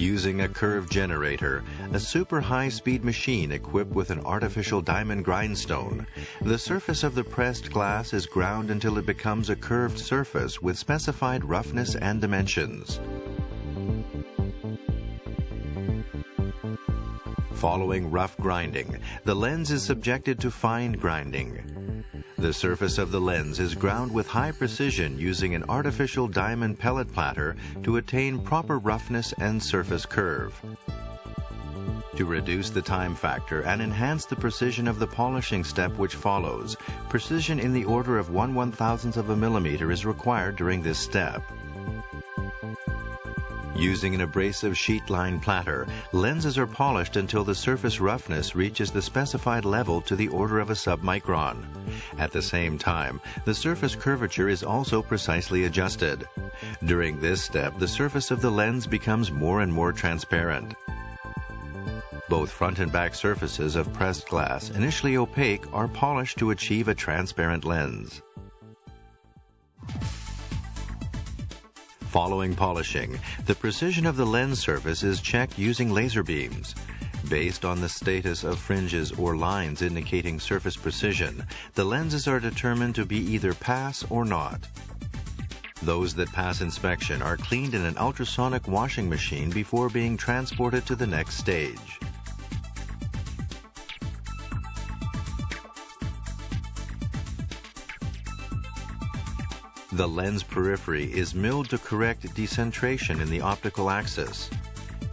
Using a curve generator, a super high-speed machine equipped with an artificial diamond grindstone, the surface of the pressed glass is ground until it becomes a curved surface with specified roughness and dimensions. Following rough grinding, the lens is subjected to fine grinding. The surface of the lens is ground with high precision using an artificial diamond pellet platter to attain proper roughness and surface curve. To reduce the time factor and enhance the precision of the polishing step which follows, precision in the order of 1 one thousandth of a millimeter is required during this step. Using an abrasive sheet line platter, lenses are polished until the surface roughness reaches the specified level to the order of a submicron. At the same time, the surface curvature is also precisely adjusted. During this step, the surface of the lens becomes more and more transparent. Both front and back surfaces of pressed glass, initially opaque, are polished to achieve a transparent lens. Following polishing, the precision of the lens surface is checked using laser beams. Based on the status of fringes or lines indicating surface precision, the lenses are determined to be either pass or not. Those that pass inspection are cleaned in an ultrasonic washing machine before being transported to the next stage. The lens periphery is milled to correct decentration in the optical axis.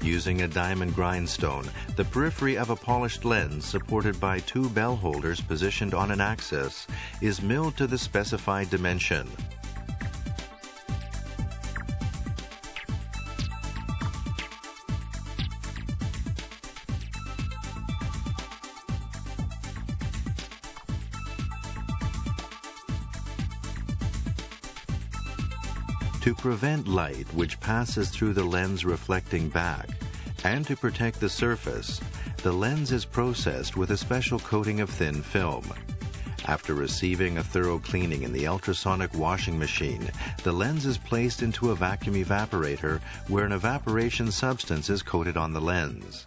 Using a diamond grindstone, the periphery of a polished lens supported by two bell holders positioned on an axis is milled to the specified dimension. To prevent light which passes through the lens reflecting back, and to protect the surface, the lens is processed with a special coating of thin film. After receiving a thorough cleaning in the ultrasonic washing machine, the lens is placed into a vacuum evaporator where an evaporation substance is coated on the lens.